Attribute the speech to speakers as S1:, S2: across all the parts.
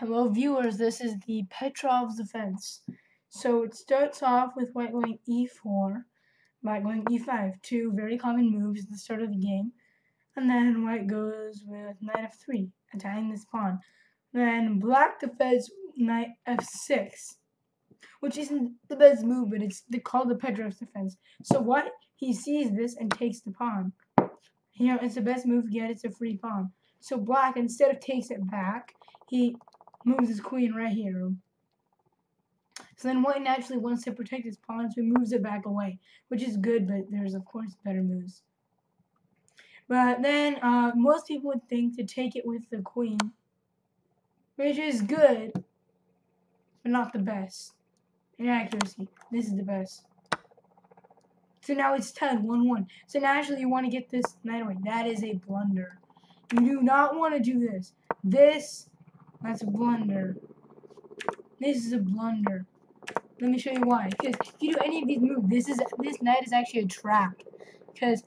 S1: Hello viewers, this is the Petrov's defense. So it starts off with white going e4, black going e5, two very common moves at the start of the game. And then white goes with knight f3, attacking this pawn. Then black defends knight f6, which isn't the best move, but it's called the Petrov's defense. So white, he sees this and takes the pawn. You know, it's the best move yet, it's a free pawn. So black, instead of takes it back, he moves his queen right here. So then white naturally wants to protect his pawn, so he moves it back away, which is good, but there's of course better moves. But then uh, most people would think to take it with the queen, which is good, but not the best. In accuracy, this is the best. So now it's 10, 1, 1. So naturally you want to get this knight away. That is a blunder. You do not want to do this. This that's a blunder. This is a blunder. Let me show you why. Because if you do any of these moves, this is this knight is actually a trap. Because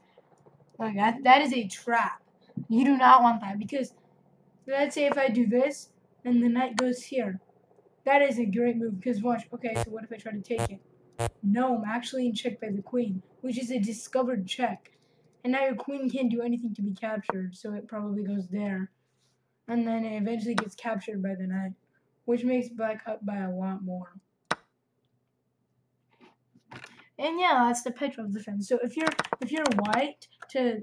S1: like that that is a trap. You do not want that because let's say if I do this and the knight goes here. That is a great move because watch. Okay, so what if I try to take it? No, I'm actually in check by the queen, which is a discovered check. And now your queen can't do anything to be captured, so it probably goes there and then it eventually gets captured by the knight, which makes black up by a lot more. And yeah, that's the Petrov defense. So if you're if you're white to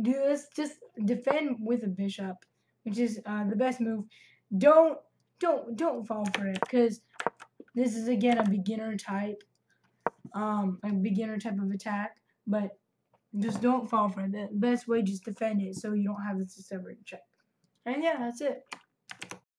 S1: do this, just defend with a bishop, which is uh, the best move. Don't don't don't fall for it because this is again a beginner type, um, a beginner type of attack. But just don't fall for it. The best way just defend it so you don't have this separate check. And yeah, that's it.